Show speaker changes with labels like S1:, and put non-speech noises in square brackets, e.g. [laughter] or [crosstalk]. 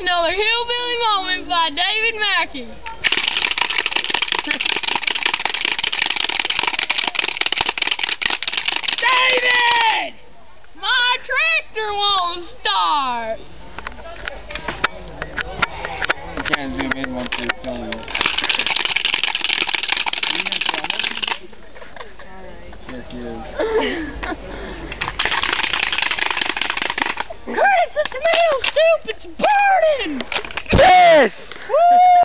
S1: another hillbilly moment by David Mackee. David! My tractor won't start.
S2: You can't zoom in once you're telling me. [laughs] Yes, he is. [laughs]